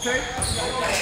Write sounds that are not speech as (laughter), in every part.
Okay.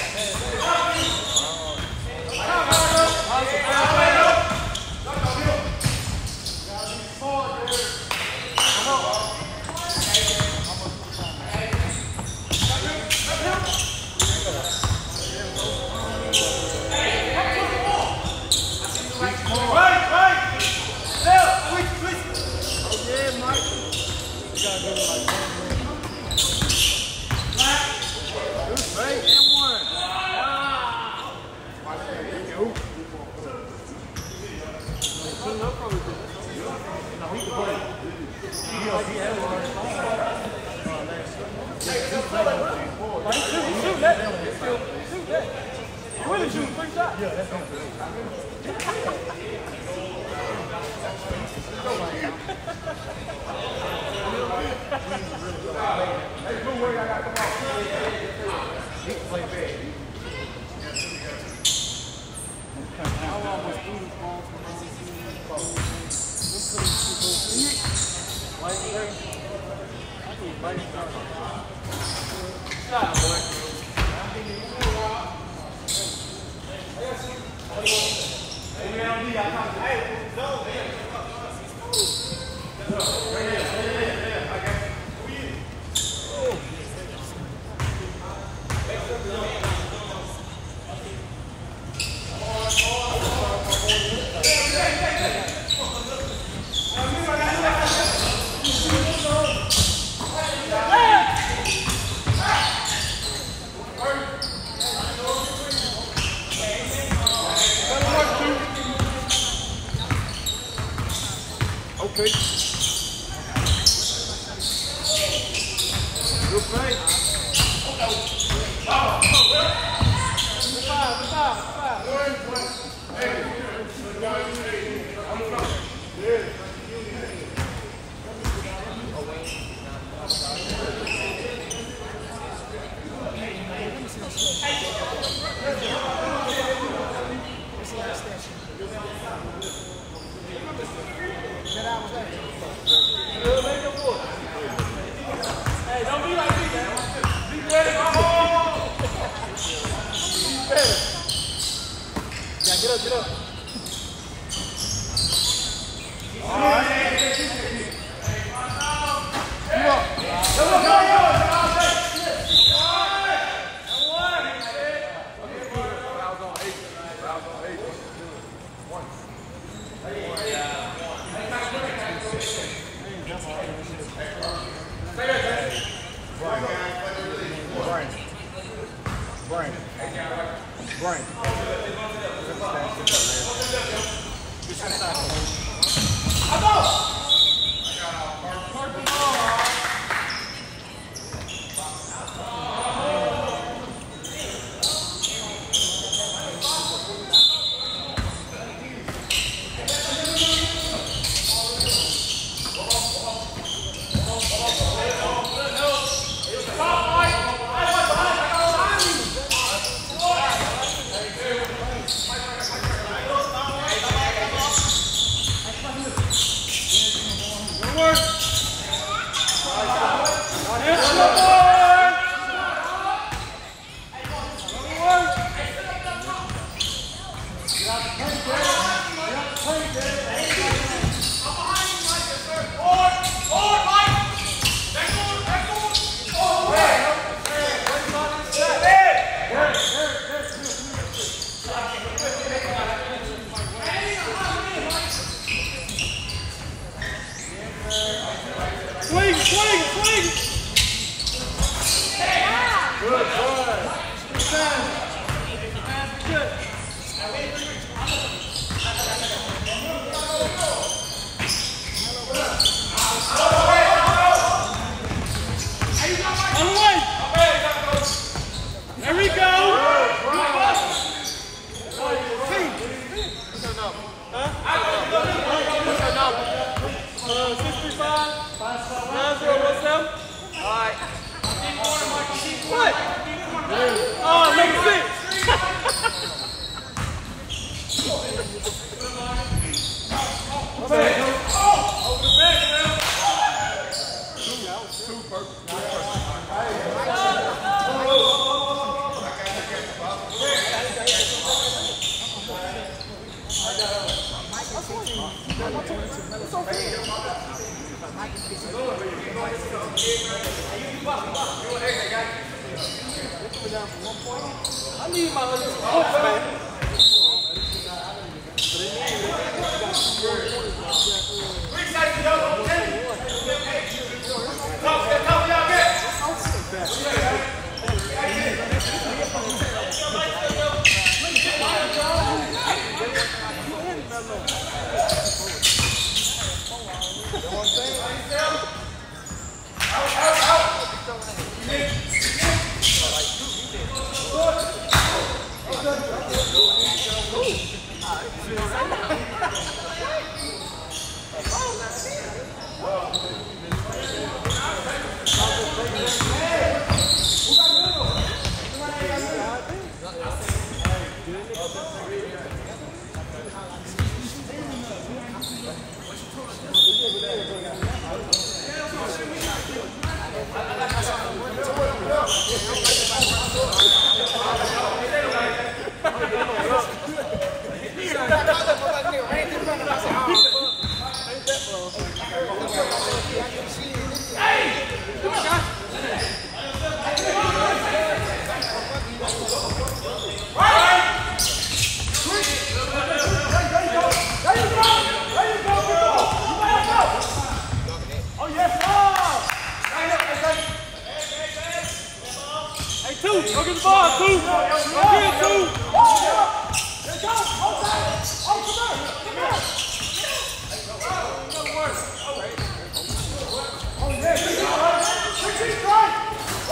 Go get the ball, two. Go get two.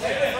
Hey,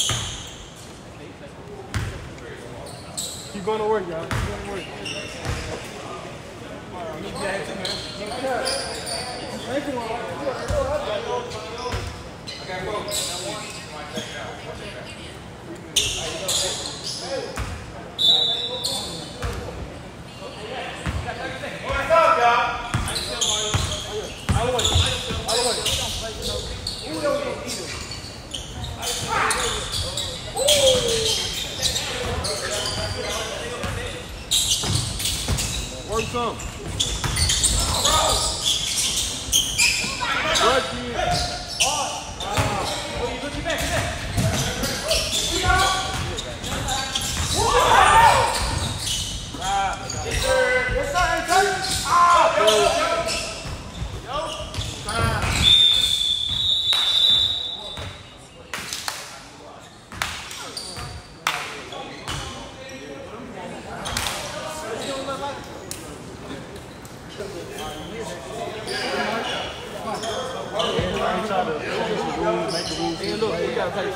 Work some. Work it. Look at that. Everybody try to change the rules, make the rules. Hey, look, we gotta play championship. My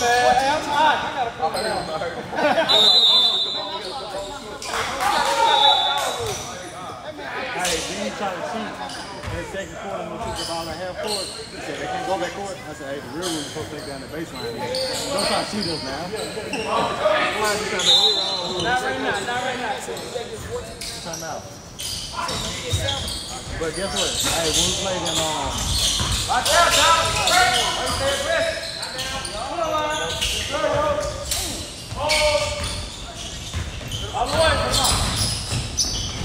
bad. I'm hot. I gotta calm. second quarter, I'm going to the ball at half court. He said, they can't go back court. I said, hey, the real one's supposed to take down the baseline. Don't try to shoot us now. not right now, not right now. Time out. But guess what? Hey, when we played in, um... Watch out, Tom!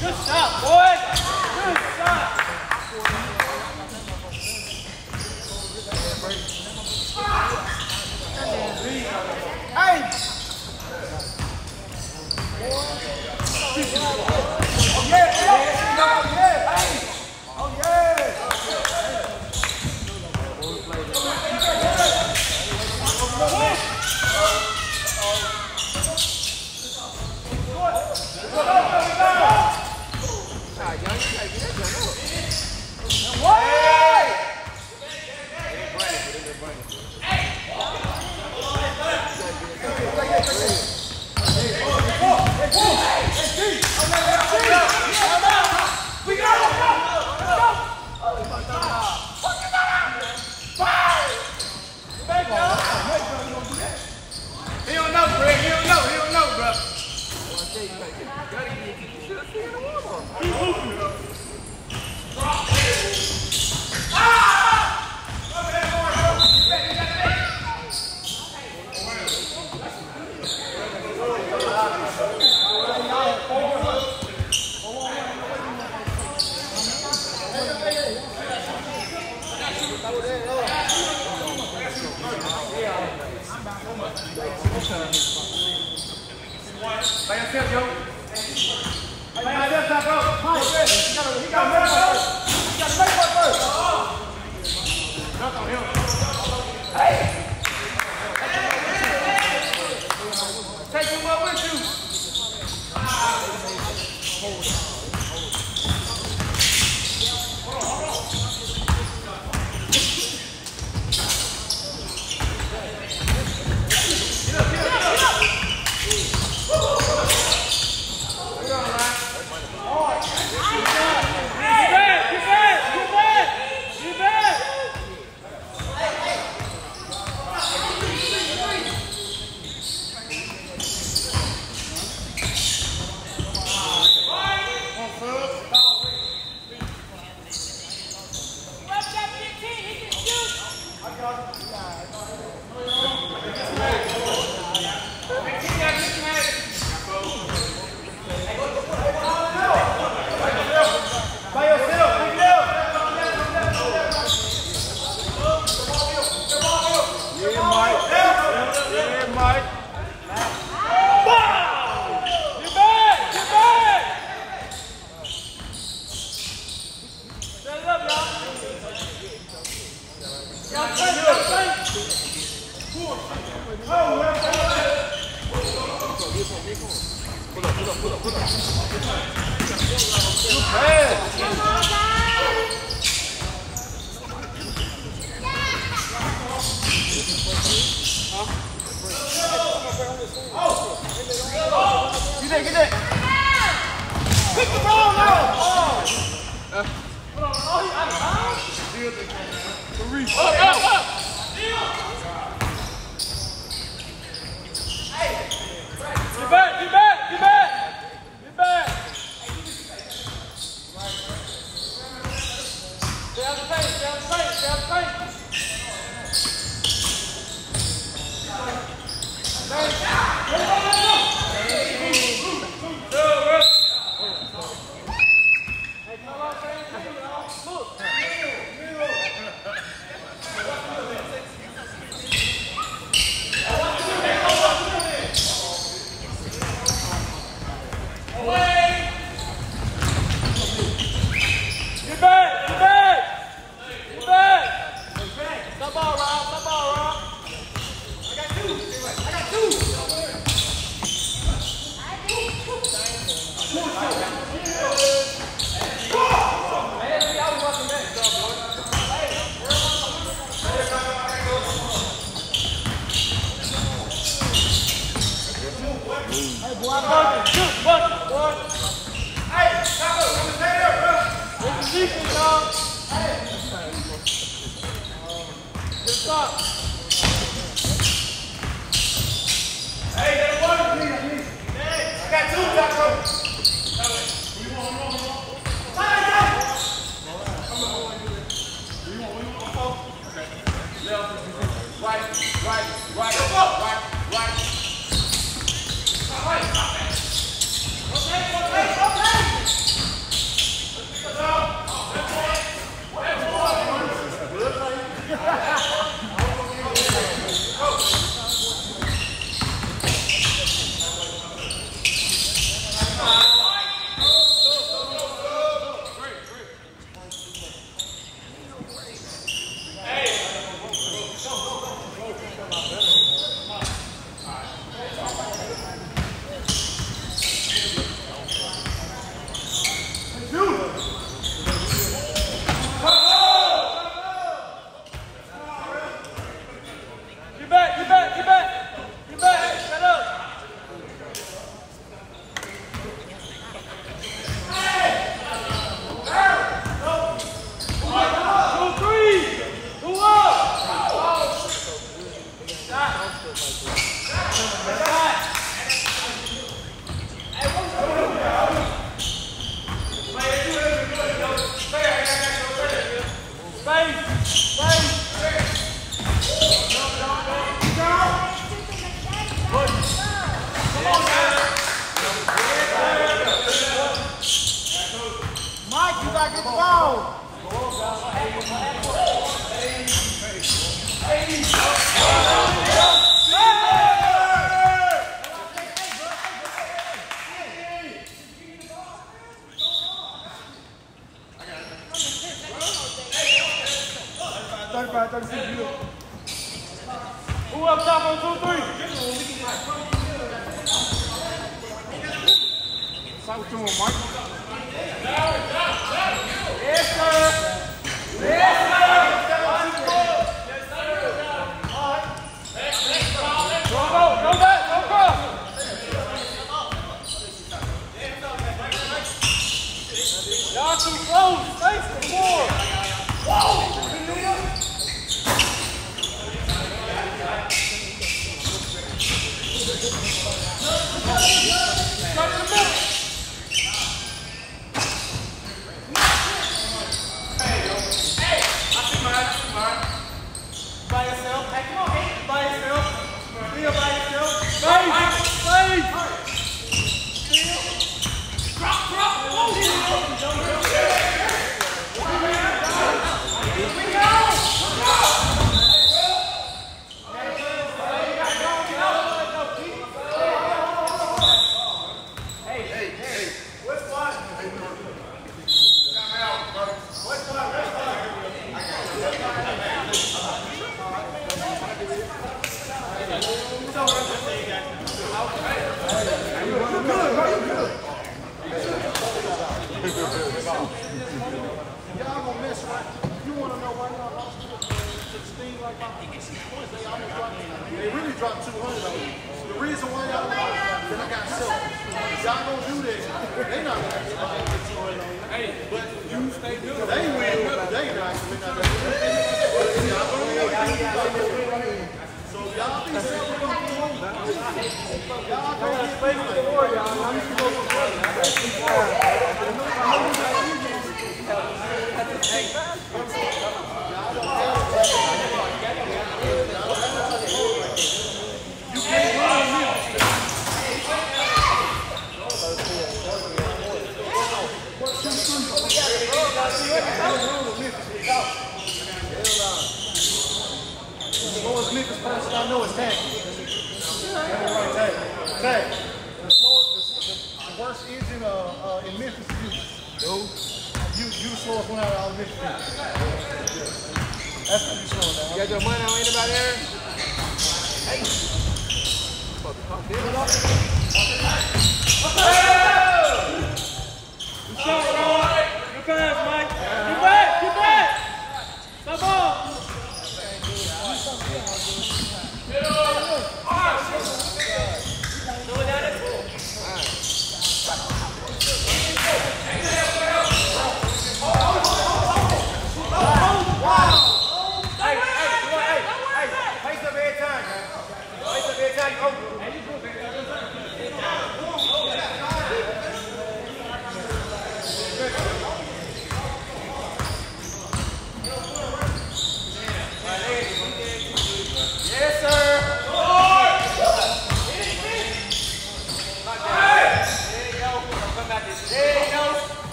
Good shot, boys! Good shot! Yeah, yeah, yeah.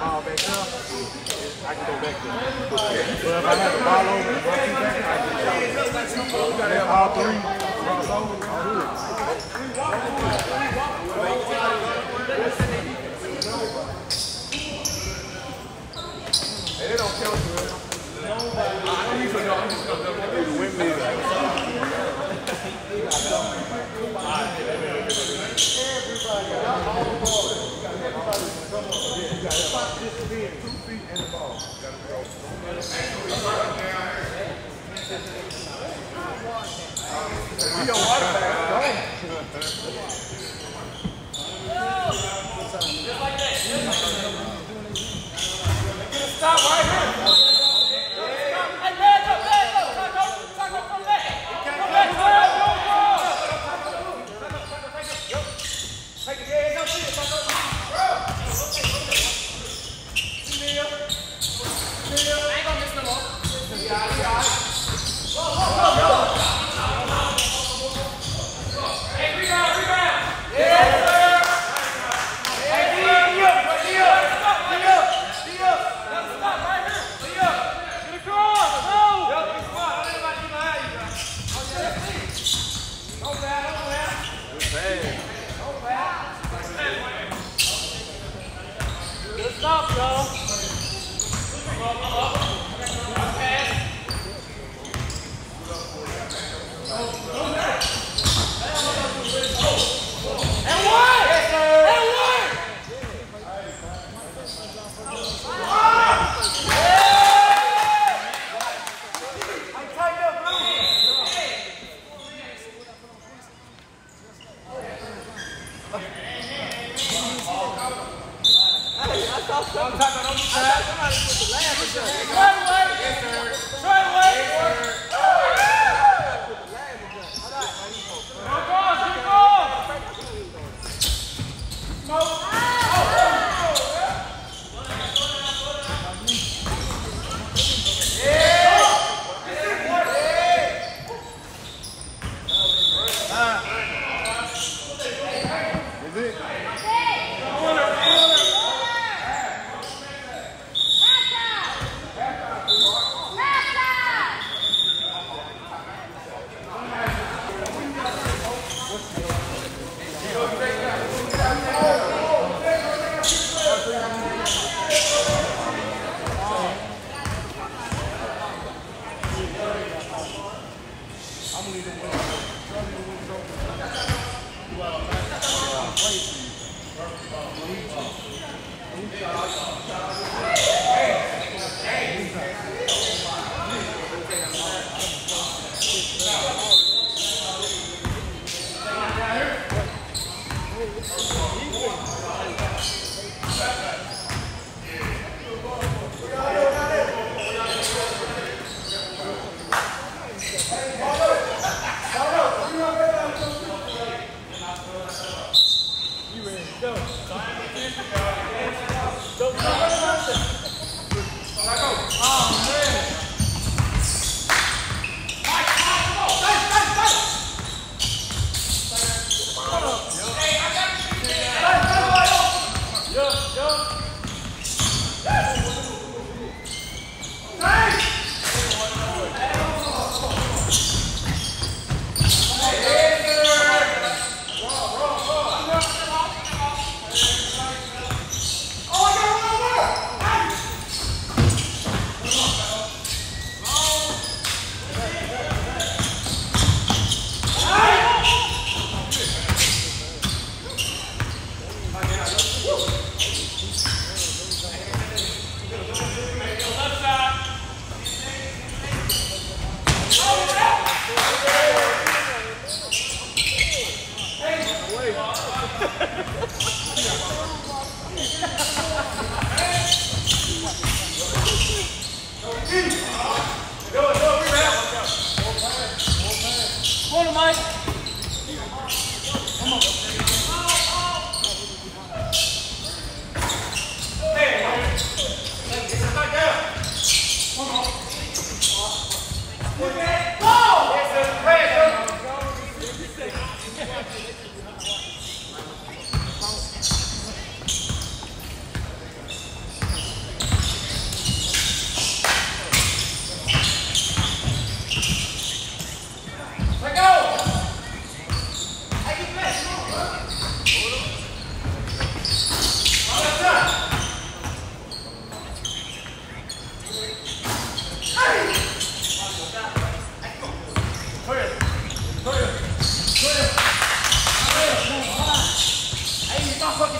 ball back up, I can go back there. But if I have the ball over and run back, I can go. You gotta have all three cross over, Everybody, all the ball. Come on. Yeah, you got to stop this pin two feet in the ball. Got to be open. Be your water bag.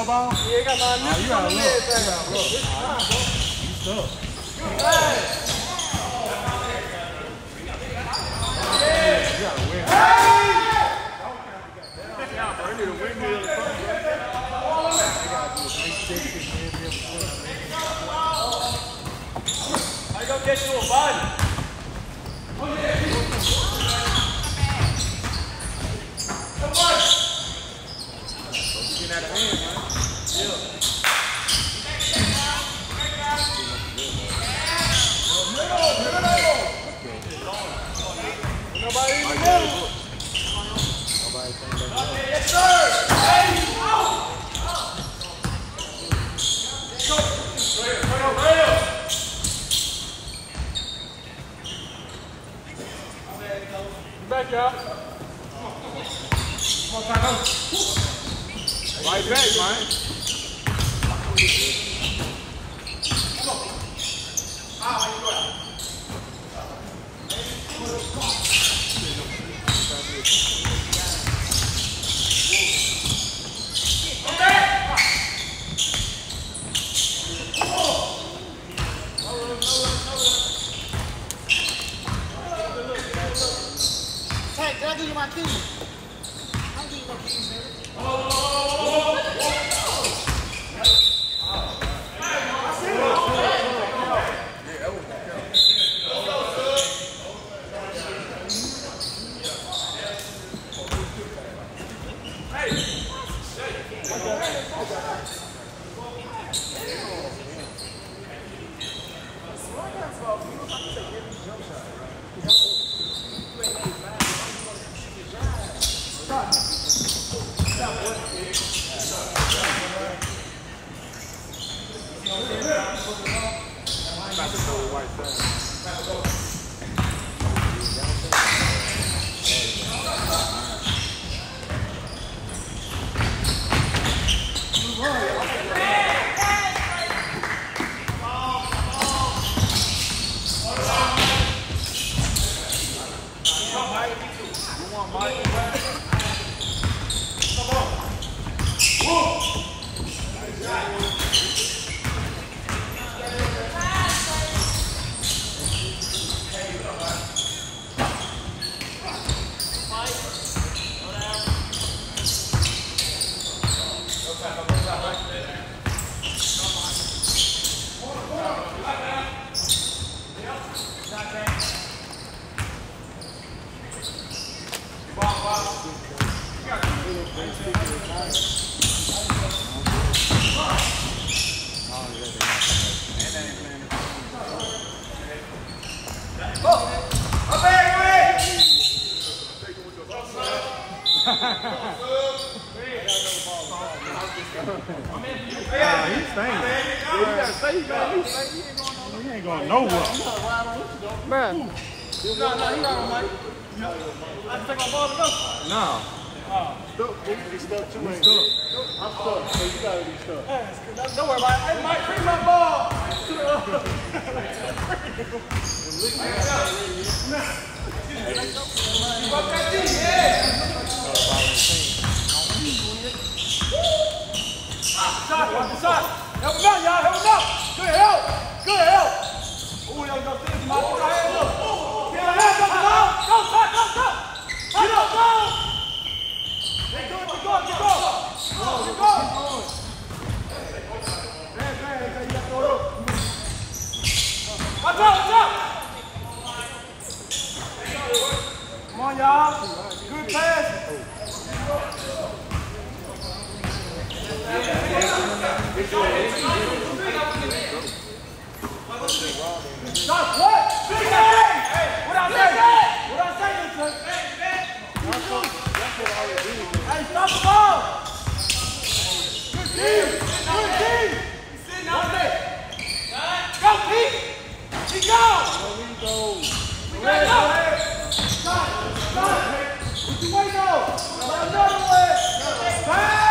Oh, gotta do a. I get you a body. Getting out of hand, man. Nobody in the middle. Nobody think that's it. Yes, sir. Back up. Right back, man. He ain't going nowhere. Bruh. No, no, he not on mic. I have to take my ball to go. No. He's stuck too, He stuck. I'm stuck, so you gotta be stuck. Don't worry about it. Mike, bring my ball. Shot, shot. Help him out, y'all. Help him out. Good help. Good help. Ooh, y'all go see him. Put your hands up. Get your hands up, go. Go, shot, go, go. Get up, go. Hey, go, go, go, go. Go, go. Man, man, you got to throw it up. Watch out, watch out. Come on, y'all. Good pass. Stop, what? Big game! What I say? What I say, Vincent? Stop! One! Stop! Stop! What you waiting on? Another way! Hey!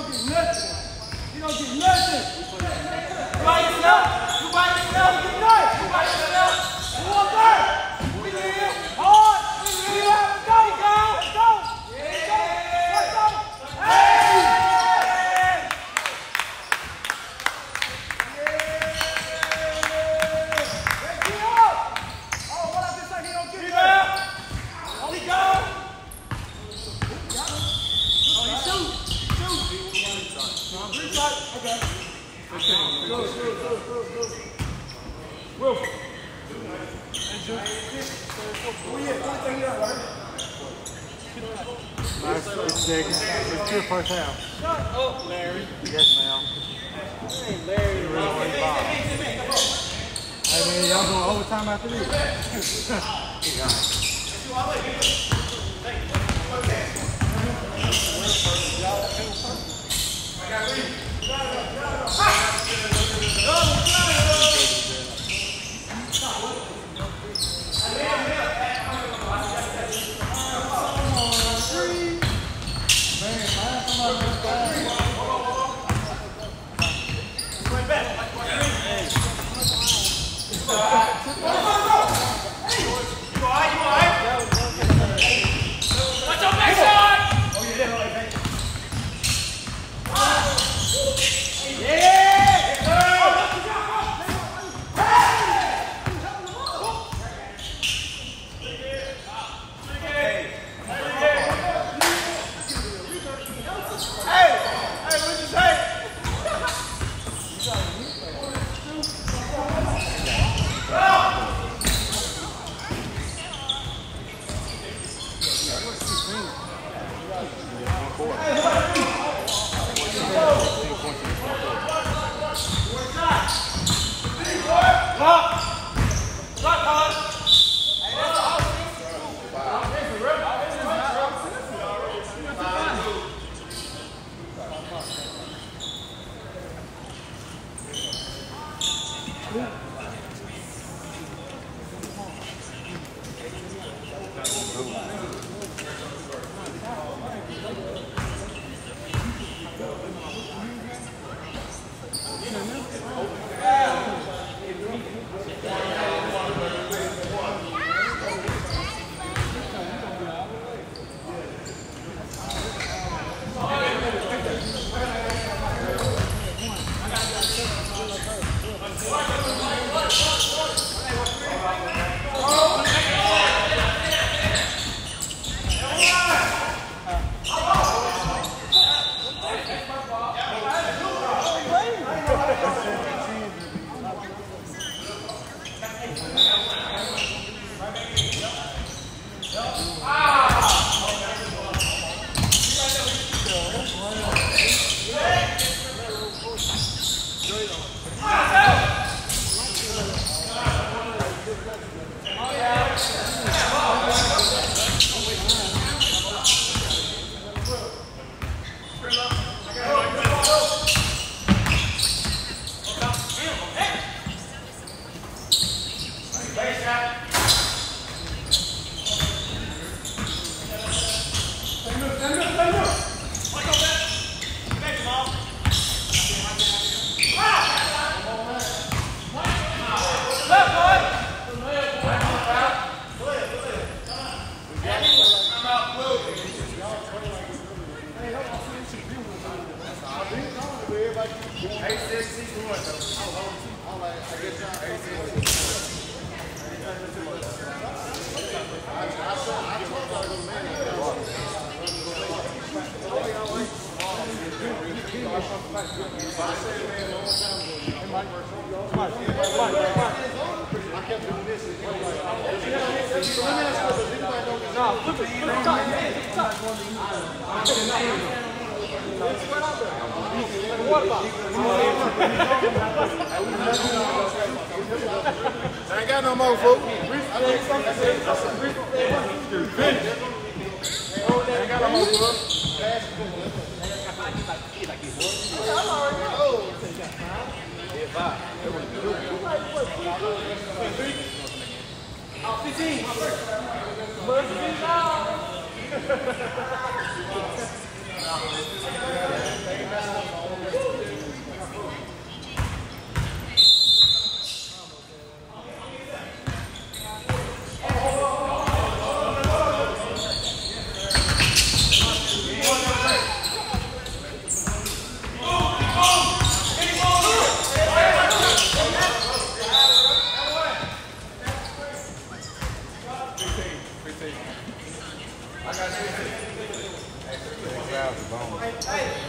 You don't get nothing. You don't get nothing. You biting up. You biting up. You biting up. First half. Shut up, Larry. Yes, ma'am. Hey, Larry. Really want to involved. Hey, man, y'all going overtime after this? (laughs) Yeah. I 가! Hey, hey.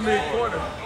I'm mid quarter.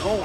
Come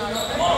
Vamos!